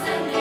thousand